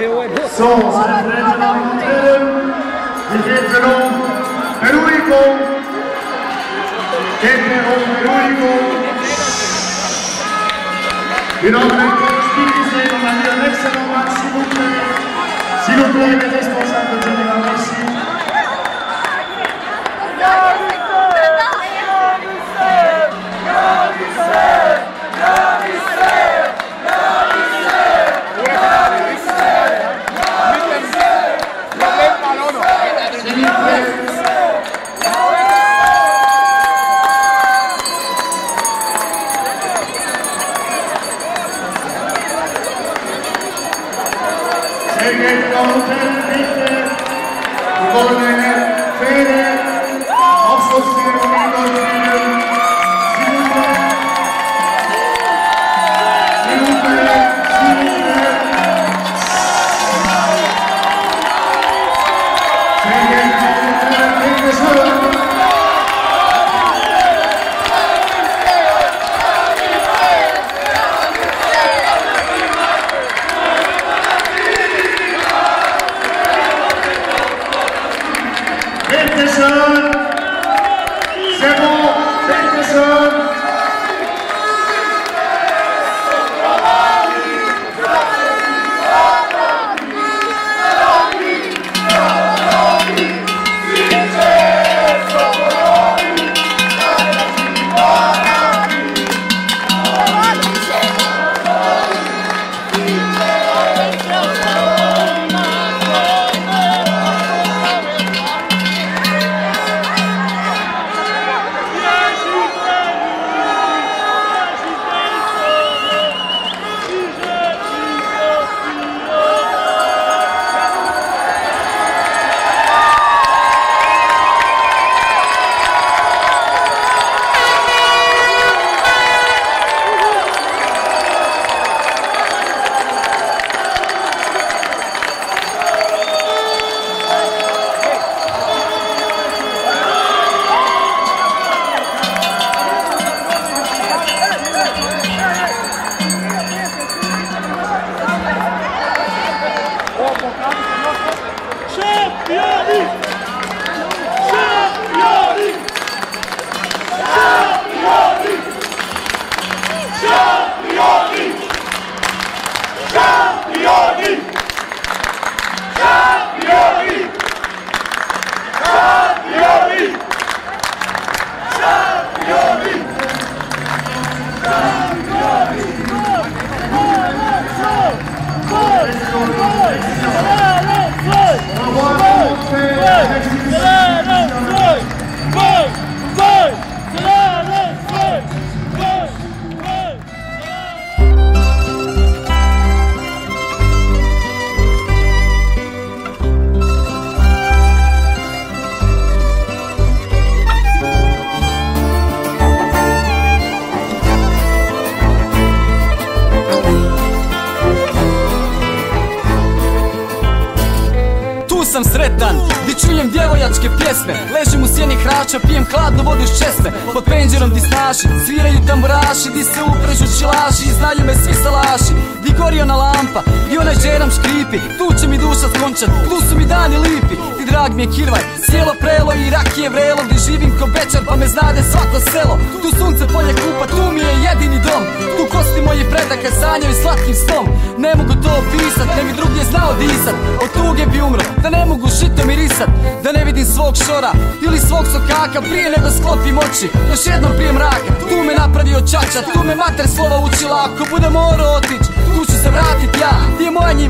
So, meine Damen und Herren, ich gebe nun Beruhigung. Gebe um Mi nombre es la mia Maximo Maximum. Si responsable. Djevojačke pjesme. Ležim u sjeni hrača, pijem hladnu vodu iz česme. Pod penđerom di snaši, sviraju tamburaši Di se uprežu čilaši i znaju me svi salaši. Di gori ona lampa i onaj žeram škripi Tu će mi duša skončat, tu su mi dani lipi drag mi je kirvaj, sjelo prelo i rakije vrelo Gdje živim ko bečar pa me znade svako selo. Tu sunce polje kupa, tu mi je jedini dom. Tu kosti moji predaka sanjaju slatkim snom Ne mogu to opisat, ne bi drugdje znao disat. Od tuge bi umro, da ne mogu žito mirisat Da ne vidim svog šora ili svog sokaka Prije nego sklopim oči, još jednom prije mraka. Tu me napravio čača, tu me mater slova učila. Ako budem morao otić, tu ću se vratit ja. Ti je moja